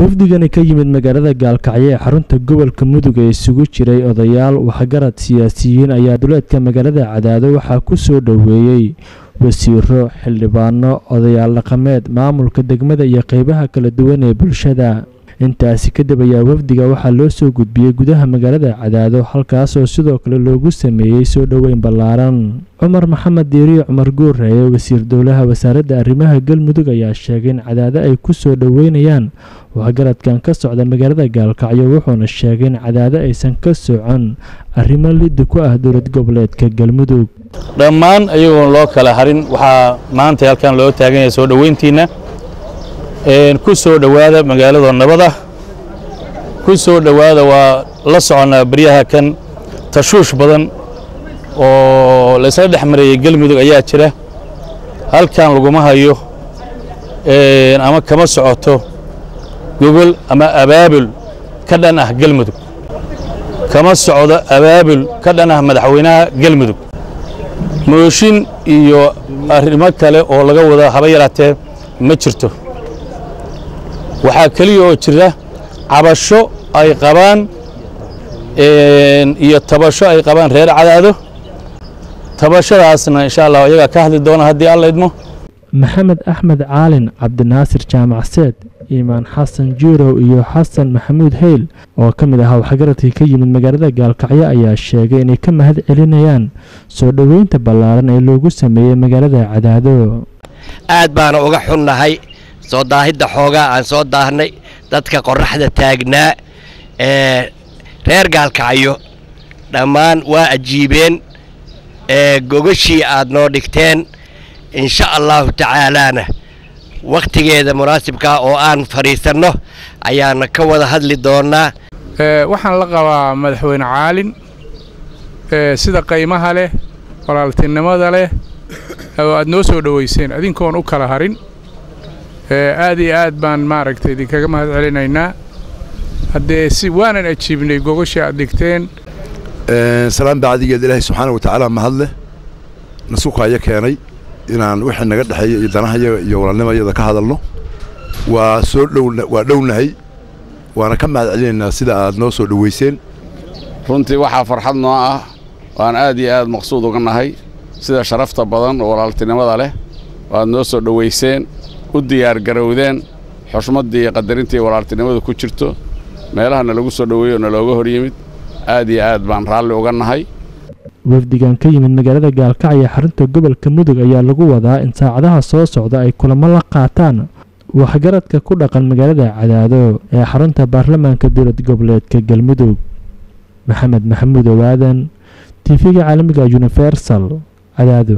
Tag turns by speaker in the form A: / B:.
A: wafdigani ka yimid magaalada gaalkacyo ee xarunta gobolka mudug ee isugu jiray odayaal waxgarad siyaasiyiin ayaa duleedka magaalada cadaado waxaa ku soo dhoweeyey wasiiro xildhibaano odayaal dhaqameed maamulka degmada iyo qeybaha kala duwan ee bulshada intaasi kadib ayaa wafdiga waxaa loo soo gudbiyey gudaha magaalada cadaado halkaasoo sidoo kale loogu sameeyey soo dhoweyn ballaaran. Cumar maxamed diiriyo cumar guureeye wasiir dowlaha wasaaradda arrimaha galmudug ayaa sheegay in cadaado ay ku soo dhoweynayaan waxgaradkan ka socda magaalada gaalkacyo wuxuuna sheegay in cadaado aysan ka socon arrimo liddi ku ah dowlad goboleedka galmudug.
B: Dhammaan ayagoon loo kala harin waxaa maanta halkan loo taagan yahay soo dhoweyntiinna ku soo dhowaada magaalada nabada. Ku soo dhowaada waa la soconnaa baryaha kan tashuush badan oo laysla dhex marayay galmudug ayaa jira. Halkan laguma hayo ama kama socoto gogol ama abaabul ka dhan ah galmudug kama socdo abaabul ka dhan ah madaxweynaha galmudug mooshin iyo arrimo kale oo laga wada haba yaraatee ma jirto waxaa keliya oo jira cabasho ay qabaan iyo tabasho ay qabaan reer cadaado. Tabashadaasna insha allah iyagaa ka hadli doona haddii alla idmo.
A: Maxamed axmed caalin cabdinaasir jaamac seed iimaan xasan juurow iyo xasan maxamuud heyl oo ka mid ahaa waxgaradkii ka yimid magaalada gaalkacyo ayaa sheegay inay ka mahad celinayaan soo dhoweynta ballaaran ee loogu sameeyey magaalada cadaado.
C: Aad baana uga xunnahay soo daahidda xoogaa aan soo daahnay dadka qorraxda taagnaa ee reer gaalkacyo dhammaan waa ajiibeen ee gogashii aad noo dhigteen insha allahu tacaalaana. Wakhtigeeda munaasibkaa oo aan fadhiisanno ayaana ka wada hadli doonnaa
D: waxaan la qabaa madaxweyne caalin sida qaymaha leh walaaltinimada leh oo aad noo soo dhoweyseen adinkoon u kala harin aad iyo aad baan maaragtay idinkaga mahad celinaynaa haddee si waanan ajiibnay gogashii aad dhigteen.
E: Salaan bacdigeed ilaahay subxaana wa tacaala mahadleh nasuukaayo keenay inaan wixii naga dhexeeya iyo danahayaga iyo walaalnimayada ka hadalno. Waa soo dhow waa dhownahay waana ka mahad celinaynaa sida aad noo soo dhoweyseen.
F: Runtii waxaa farxad noo ah. Waan aad iyo aad maqsuud uga nahay. Sida sharafta badan oo walaaltinimada leh waad noo soo dhoweyseen u diyaargarowdeen xushmaddii iyo qadarintii walaaltinimadu ku jirto meelahana lagu soo dhoweeyo oo nalooga hor yimid aad iyo aad baan raalli uga nahay.
A: Wafdigan ka yimid magaalada gaalkacyo xarunta gobolka mudug ayaa lagu wadaa in saacadaha soo socda ay kulamo la qaataan. Waxgaradka ku dhaqan magaalada cadaado ee xarunta baarlamaanka dowlad goboleedka galmudug maxamed maxamuud owaadan tv-ga caalamiga universal cadaado